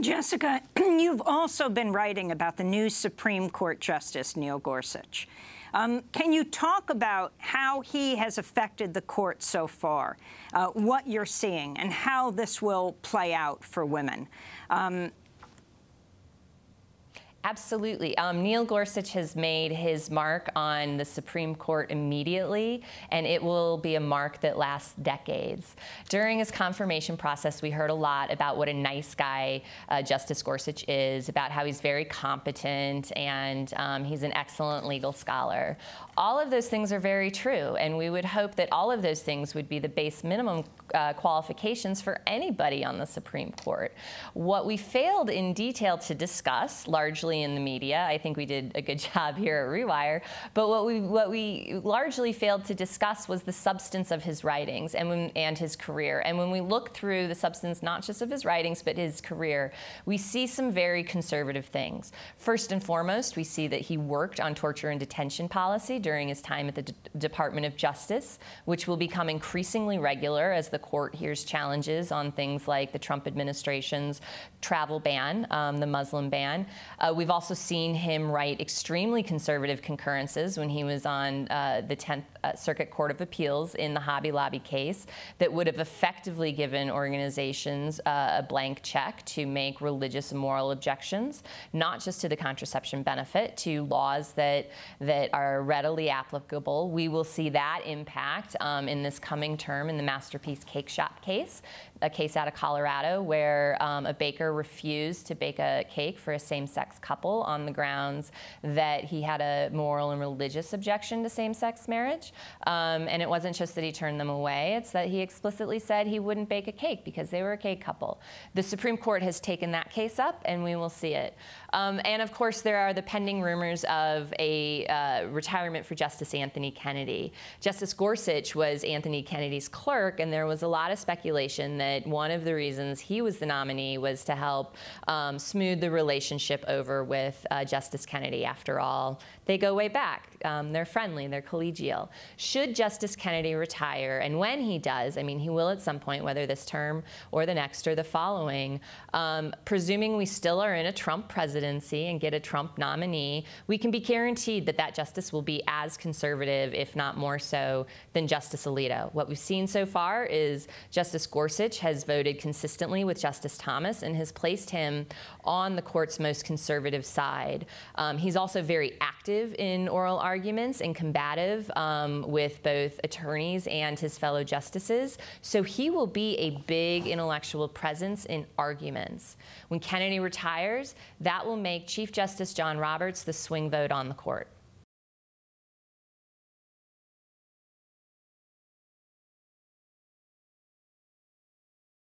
Jessica, you've also been writing about the new Supreme Court Justice Neil Gorsuch. Um, can you talk about how he has affected the court so far, uh, what you're seeing, and how this will play out for women? Um, Absolutely. Um, Neil Gorsuch has made his mark on the Supreme Court immediately, and it will be a mark that lasts decades. During his confirmation process, we heard a lot about what a nice guy uh, Justice Gorsuch is, about how he's very competent and um, he's an excellent legal scholar. All of those things are very true, and we would hope that all of those things would be the base minimum uh, qualifications for anybody on the Supreme Court. What we failed in detail to discuss, largely in the media. I think we did a good job here at Rewire. But what we what we largely failed to discuss was the substance of his writings and when, and his career. And when we look through the substance not just of his writings but his career, we see some very conservative things. First and foremost, we see that he worked on torture and detention policy during his time at the D Department of Justice, which will become increasingly regular as the court hears challenges on things like the Trump administration's travel ban, um, the Muslim ban. Uh, we've also seen him write extremely conservative concurrences when he was on uh, the 10th Circuit Court of Appeals in the Hobby Lobby case that would have effectively given organizations uh, a blank check to make religious and moral objections, not just to the contraception benefit, to laws that, that are readily applicable. We will see that impact um, in this coming term in the Masterpiece Cake Shop case, a case out of Colorado where um, a baker refused to bake a cake for a same-sex couple on the grounds that he had a moral and religious objection to same-sex marriage. Um, and it wasn't just that he turned them away, it's that he explicitly said he wouldn't bake a cake because they were a cake couple. The Supreme Court has taken that case up, and we will see it. Um, and of course, there are the pending rumors of a uh, retirement for Justice Anthony Kennedy. Justice Gorsuch was Anthony Kennedy's clerk, and there was a lot of speculation that one of the reasons he was the nominee was to help um, smooth the relationship over with uh, Justice Kennedy. After all, they go way back. Um, they're friendly, they're collegial. Should Justice Kennedy retire, and when he does, I mean, he will at some point, whether this term or the next or the following, um, presuming we still are in a Trump presidency and get a Trump nominee, we can be guaranteed that that justice will be as conservative, if not more so, than Justice Alito. What we've seen so far is Justice Gorsuch has voted consistently with Justice Thomas and has placed him on the court's most conservative side. Um, he's also very active in oral arguments and combative um, with both attorneys and his fellow justices. So he will be a big intellectual presence in arguments. When Kennedy retires, that will make Chief Justice John Roberts the swing vote on the court.